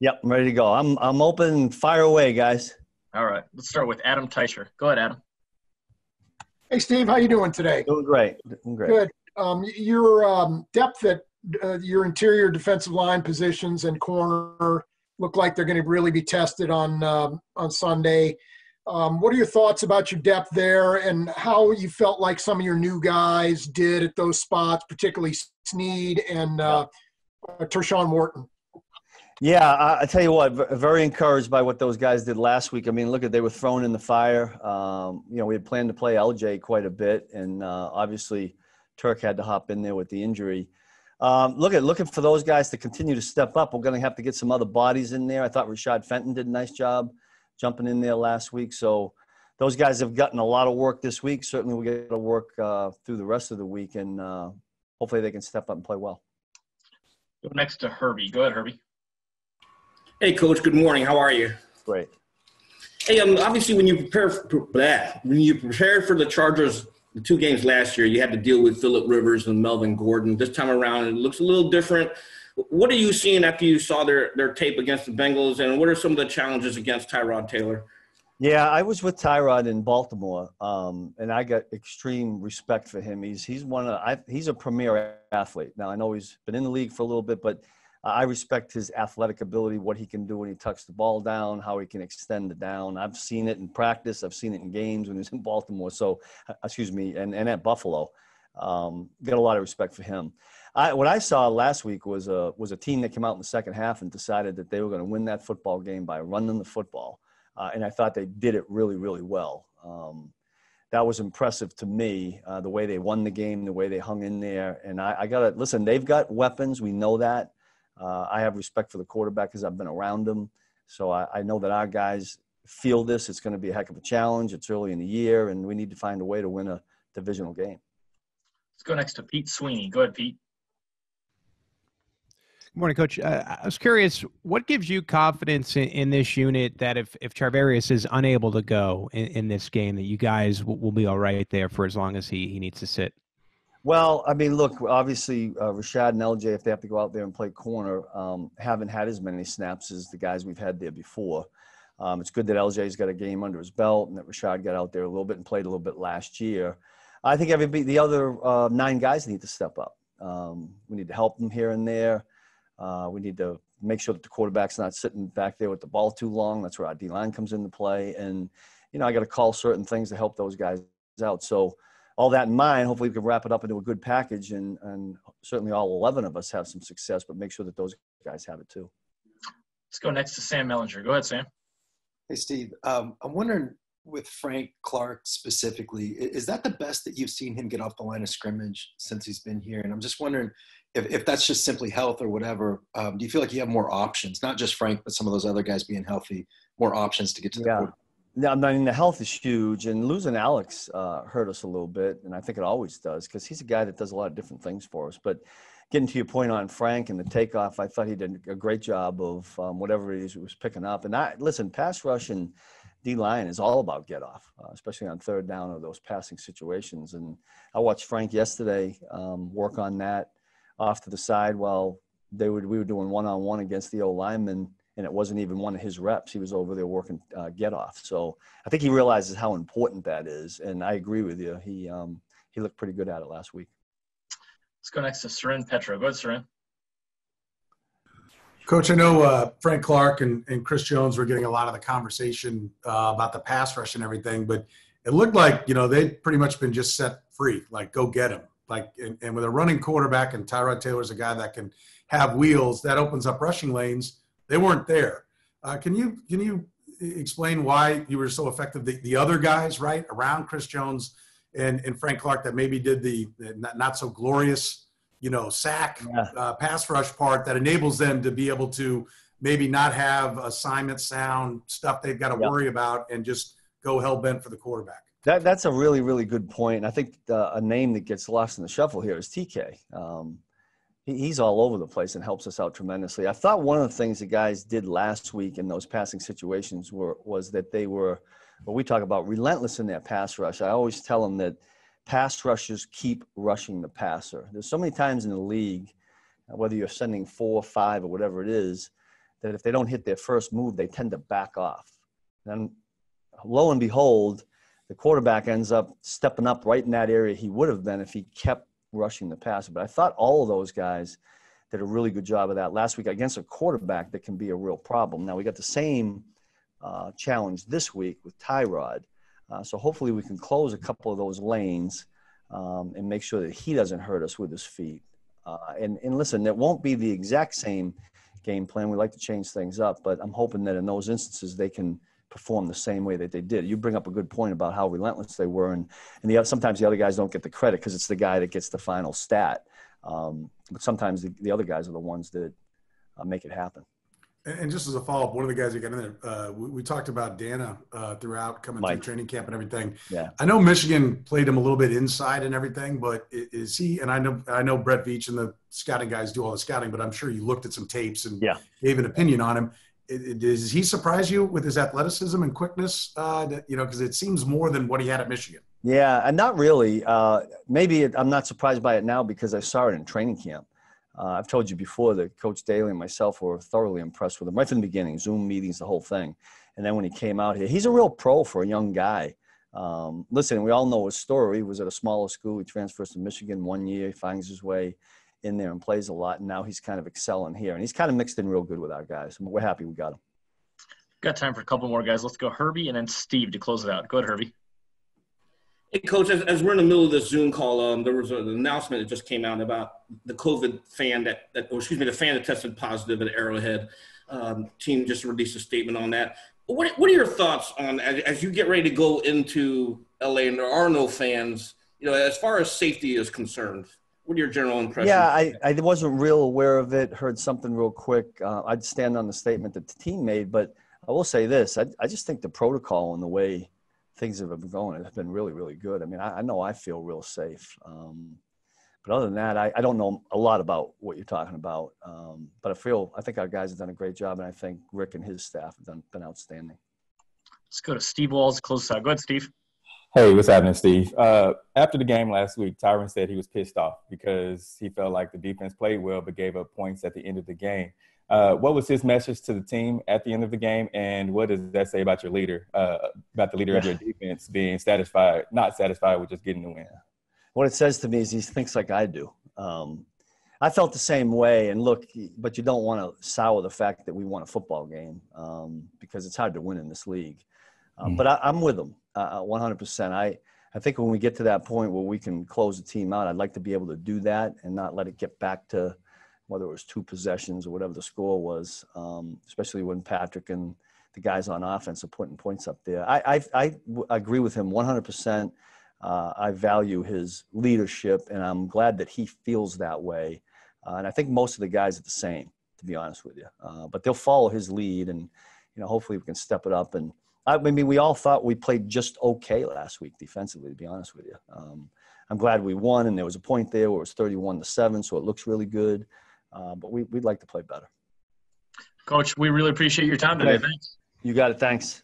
Yep, I'm ready to go. I'm I'm open. Fire away, guys. All right, let's start with Adam Teicher. Go ahead, Adam. Hey, Steve, how you doing today? Doing great. Doing great. Good. Um, your um, depth at uh, your interior defensive line positions and corner look like they're going to really be tested on um, on Sunday. Um, what are your thoughts about your depth there, and how you felt like some of your new guys did at those spots, particularly Sneed and uh, uh, Tershawn Wharton? Yeah, I, I, tell you what, very encouraged by what those guys did last week. I mean, look at they were thrown in the fire. Um, you know, we had planned to play LJ quite a bit, and uh, obviously Turk had to hop in there with the injury. Um, look at looking for those guys to continue to step up. We're going to have to get some other bodies in there. I thought Rashad Fenton did a nice job jumping in there last week. So those guys have gotten a lot of work this week. Certainly, we get to work uh, through the rest of the week, and uh, hopefully they can step up and play well. Go next to Herbie. Go ahead, Herbie. Hey, Coach. Good morning. How are you? Great. Hey, um, obviously, when you prepare for, blah, when you prepared for the Chargers, the two games last year, you had to deal with Philip Rivers and Melvin Gordon. This time around, it looks a little different. What are you seeing after you saw their their tape against the Bengals, and what are some of the challenges against Tyrod Taylor? Yeah, I was with Tyrod in Baltimore, um, and I got extreme respect for him. He's he's one of I, he's a premier athlete. Now I know he's been in the league for a little bit, but I respect his athletic ability, what he can do when he tucks the ball down, how he can extend it down. I've seen it in practice. I've seen it in games when he was in Baltimore. So, uh, excuse me, and, and at Buffalo. Um, got a lot of respect for him. I, what I saw last week was a was a team that came out in the second half and decided that they were going to win that football game by running the football, uh, and I thought they did it really, really well. Um, that was impressive to me. Uh, the way they won the game, the way they hung in there, and I, I got to listen. They've got weapons. We know that. Uh, I have respect for the quarterback because I've been around him. So I, I know that our guys feel this. It's going to be a heck of a challenge. It's early in the year, and we need to find a way to win a divisional game. Let's go next to Pete Sweeney. Go ahead, Pete. Good morning, Coach. Uh, I was curious, what gives you confidence in, in, this unit that if, if Charvarius is unable to go in, in this game, that you guys will, will, be all right there for as long as he, he needs to sit? Well, I mean, look, obviously, uh, Rashad and LJ, if they have to go out there and play corner, um, haven't had as many snaps as the guys we've had there before. Um, it's good that LJ's got a game under his belt and that Rashad got out there a little bit and played a little bit last year. I think everybody, the other uh, nine guys need to step up. Um, we need to help them here and there. Uh, we need to make sure that the quarterback's not sitting back there with the ball too long. That's where our D line comes into play. And, you know, I got to call certain things to help those guys out. So, all that in mind, hopefully we can wrap it up into a good package and, and certainly all 11 of us have some success, but make sure that those guys have it too. Let's go next to Sam Mellinger. Go ahead, Sam. Hey, Steve. Um, I'm wondering with Frank Clark specifically, is that the best that you've seen him get off the line of scrimmage since he's been here? And I'm just wondering if, if that's just simply health or whatever. Um, do you feel like you have more options, not just Frank, but some of those other guys being healthy, more options to get to the yeah. I mean, the health is huge, and losing Alex uh, hurt us a little bit, and I think it always does because he's a guy that does a lot of different things for us. But getting to your point on Frank and the takeoff, I thought he did a great job of um, whatever it is he was picking up. And I listen, pass rush and D line is all about get off, uh, especially on third down or those passing situations. And I watched Frank yesterday um, work on that off to the side while they would we were doing one on one against the O lineman and it wasn't even one of his reps. He was over there working uh, get off. So I think he realizes how important that is. And I agree with you. He um, he looked pretty good at it last week. Let's go next to Soren Petro. Go ahead, Soren. Coach, I know uh, Frank Clark and, and Chris Jones were getting a lot of the conversation uh, about the pass rush and everything, but it looked like you know they'd pretty much been just set free, like go get him. Like and, and with a running quarterback and Tyrod Taylor's a guy that can have wheels, that opens up rushing lanes they weren't there. Uh, can you can you explain why you were so effective? The, the other guys, right, around Chris Jones and, and Frank Clark that maybe did the, the not, not, so glorious, you know, sack yeah. uh, pass rush part that enables them to be able to maybe not have assignment sound stuff they've got to yep. worry about and just go hell bent for the quarterback. That, that's a really, really good point. I think the, a name that gets lost in the shuffle here is TK. Um, he's all over the place and helps us out tremendously. I thought one of the things the guys did last week in those passing situations were was that they were what we talk about relentless in their pass rush. I always tell them that pass rushers keep rushing the passer. There's so many times in the league, whether you're sending four, five, or whatever it is, that if they don't hit their first move, they tend to back off. Then, lo and behold, the quarterback ends up stepping up right in that area he would have been if he kept rushing the passer. But I thought all of those guys did a really good job of that last week against a quarterback that can be a real problem. Now we got the same uh, challenge this week with Tyrod. Uh, so hopefully we can close a couple of those lanes um, and make sure that he doesn't hurt us with his feet. Uh, and, and listen, it won't be the exact same game plan. We like to change things up, but I'm hoping that in those instances they can perform the same way that they did. You bring up a good point about how relentless they were, and and the, sometimes the other guys don't get the credit because it's the guy that gets the final stat. Um, but sometimes the, the, other guys are the ones that uh, make it happen. And just as a follow up, one of the guys that got in there, uh, we, we, talked about Danna uh, throughout coming Mike. through training camp and everything. Yeah, I know Michigan played him a little bit inside and everything, but is he? And I know I know Brett Veach and the scouting guys do all the scouting, but I'm sure you looked at some tapes and yeah. gave an opinion on him. Does he surprise you with his athleticism and quickness? Uh, you know, because it seems more than what he had at Michigan. Yeah, and not really. Uh, maybe it, I'm not surprised by it now because I saw it in training camp. Uh, I've told you before that Coach Daly and myself were thoroughly impressed with him right from the beginning, Zoom meetings, the whole thing. And then when he came out here, he's a real pro for a young guy. Um, listen, we all know his story. He was at a smaller school. He transfers to Michigan one year. Finds his way in there and plays a lot. And now he's kind of excelling here. And he's kind of mixed in real good with our guys. We're happy we got him. Got time for a couple more guys. Let's go Herbie and then Steve to close it out. Go ahead, Herbie. Hey, Coach, as, as, we're in the middle of this Zoom call, um, there was an announcement that just came out about the COVID fan that, that or excuse me, the fan that tested positive at Arrowhead. Um, team just released a statement on that. What, what are your thoughts on as, as you get ready to go into LA and there are no fans, you know, as far as safety is concerned? What are your general impressions? Yeah, I, I wasn't real aware of it. Heard something real quick. Uh, I'd stand on the statement that the team made, but I will say this: I, I just think the protocol and the way things have been going have been really, really good. I mean, I, I know I feel real safe. Um, but other than that, I, I, don't know a lot about what you're talking about. Um, but I feel I think our guys have done a great job, and I think Rick and his staff have done been outstanding. Let's go to Steve Walls. Close out. Go ahead, Steve. Hey, what's happening, Steve? Uh, after the game last week, Tyrann said he was pissed off because he felt like the defense played well but gave up points at the end of the game. Uh, what was his message to the team at the end of the game, and what does that say about your leader, uh, about the leader of your defense being satisfied, not satisfied with just getting the win? What it says to me is he thinks like I do. Um, I felt the same way, and look, but you don't want to sour the fact that we won a football game um, because it's hard to win in this league. Uh, mm. But I, am with them, 100%. I I think when we get to that point where we can close the team out, I'd like to be able to do that and not let it get back to whether it was two possessions or whatever the score was, um, especially when Patrick and the guys on offense are putting points up there. I, I, I agree with him 100%. Uh, I value his leadership, and I'm glad that he feels that way. Uh, and I think most of the guys are the same, to be honest with you. Uh, but they'll follow his lead, and you know, hopefully, we can step it up. And I, mean, we all thought we played just okay last week defensively, to be honest with you. Um, I'm glad we won, and there was a point there where it was 31 to seven, so it looks really good. Uh, but we, we'd like to play better. Coach, we really appreciate your time today. Thanks. You got it. Thanks.